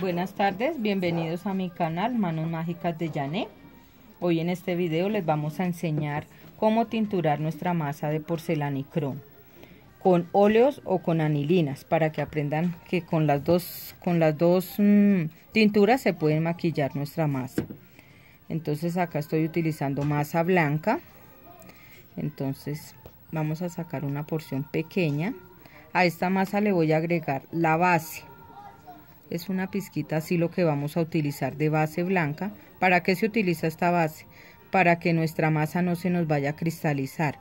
Buenas tardes, bienvenidos a mi canal Manos Mágicas de Yané. Hoy en este video les vamos a enseñar cómo tinturar nuestra masa de porcelanicrón con óleos o con anilinas para que aprendan que con las dos, con las dos mm, tinturas se puede maquillar nuestra masa. Entonces acá estoy utilizando masa blanca. Entonces vamos a sacar una porción pequeña. A esta masa le voy a agregar la base es una pizquita así lo que vamos a utilizar de base blanca. ¿Para qué se utiliza esta base? Para que nuestra masa no se nos vaya a cristalizar.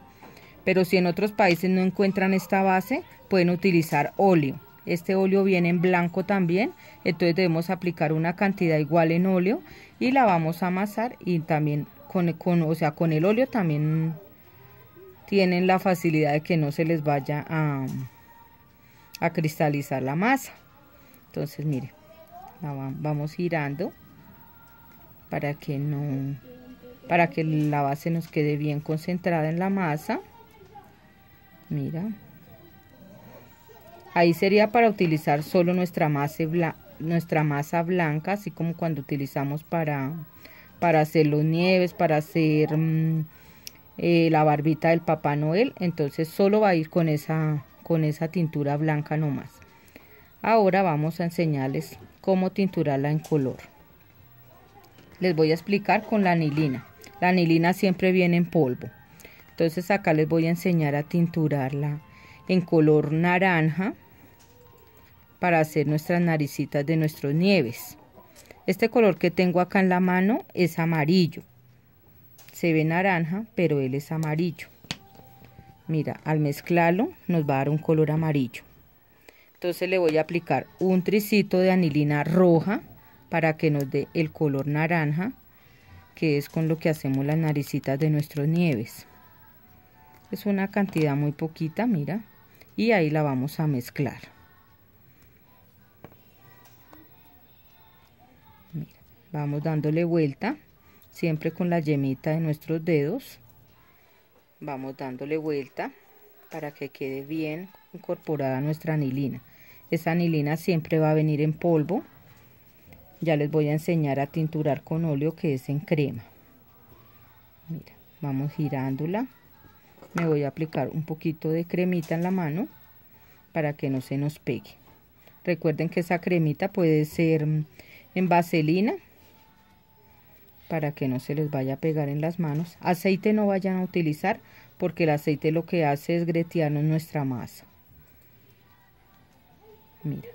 Pero si en otros países no encuentran esta base, pueden utilizar óleo. Este óleo viene en blanco también, entonces debemos aplicar una cantidad igual en óleo y la vamos a amasar y también con, con, o sea, con el óleo también tienen la facilidad de que no se les vaya a, a cristalizar la masa entonces mire vamos girando para que no para que la base nos quede bien concentrada en la masa. Mira. Ahí sería para utilizar solo nuestra masa blanca así como cuando utilizamos para para hacer los nieves para hacer mm, eh, la barbita del papá noel. Entonces solo va a ir con esa con esa tintura blanca nomás Ahora vamos a enseñarles cómo tinturarla en color. Les voy a explicar con la anilina. La anilina siempre viene en polvo. Entonces acá les voy a enseñar a tinturarla en color naranja para hacer nuestras naricitas de nuestros nieves. Este color que tengo acá en la mano es amarillo. Se ve naranja, pero él es amarillo. Mira, al mezclarlo nos va a dar un color amarillo. Entonces le voy a aplicar un tricito de anilina roja para que nos dé el color naranja, que es con lo que hacemos las naricitas de nuestros nieves. Es una cantidad muy poquita, mira, y ahí la vamos a mezclar. vamos dándole vuelta, siempre con la yemita de nuestros dedos. Vamos dándole vuelta para que quede bien incorporada nuestra anilina. Esa anilina siempre va a venir en polvo. Ya les voy a enseñar a tinturar con óleo que es en crema. Mira, vamos girándola. Me voy a aplicar un poquito de cremita en la mano para que no se nos pegue. Recuerden que esa cremita puede ser mm, en vaselina para que no se les vaya a pegar en las manos. Aceite no vayan a utilizar porque el aceite lo que hace es gretearnos nuestra masa. Mira.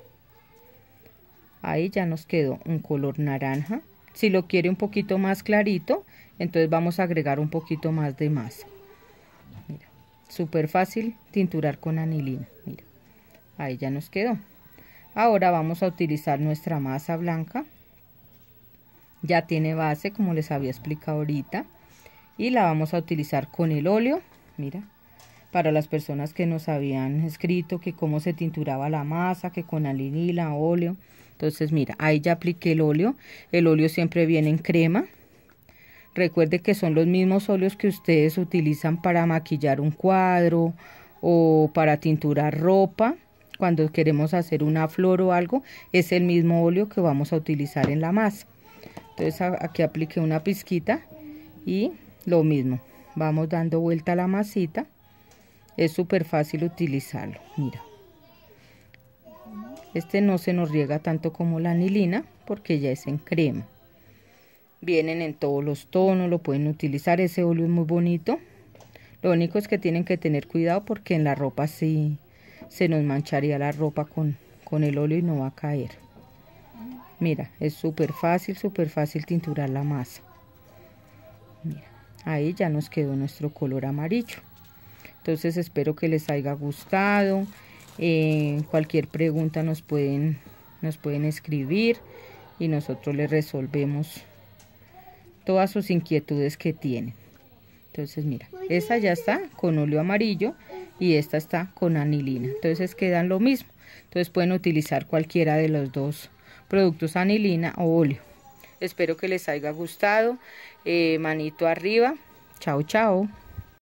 Ahí ya nos quedó un color naranja. Si lo quiere un poquito más clarito, entonces vamos a agregar un poquito más de masa. Mira, súper fácil tinturar con anilina. Mira, ahí ya nos quedó. Ahora vamos a utilizar nuestra masa blanca. Ya tiene base, como les había explicado ahorita. Y la vamos a utilizar con el óleo. Mira, para las personas que nos habían escrito que cómo se tinturaba la masa, que con alinila, óleo. Entonces, mira, ahí ya apliqué el óleo. El óleo siempre viene en crema. Recuerde que son los mismos óleos que ustedes utilizan para maquillar un cuadro o para tinturar ropa. Cuando queremos hacer una flor o algo, es el mismo óleo que vamos a utilizar en la masa. Entonces aquí apliqué una pizquita y lo mismo. Vamos dando vuelta a la masita es súper fácil utilizarlo. Mira. Este no se nos riega tanto como la anilina porque ya es en crema. Vienen en todos los tonos lo pueden utilizar ese óleo es muy bonito. Lo único es que tienen que tener cuidado porque en la ropa sí se nos mancharía la ropa con, con el óleo y no va a caer. Mira es súper fácil súper fácil tinturar la masa. Mira ahí ya nos quedó nuestro color amarillo entonces espero que les haya gustado. Eh, cualquier pregunta nos pueden, nos pueden escribir y nosotros les resolvemos todas sus inquietudes que tienen. Entonces mira, esa ya está con óleo amarillo y esta está con anilina. Entonces quedan lo mismo. Entonces pueden utilizar cualquiera de los dos productos, anilina o óleo. Espero que les haya gustado. Eh, manito arriba. Chao, chao.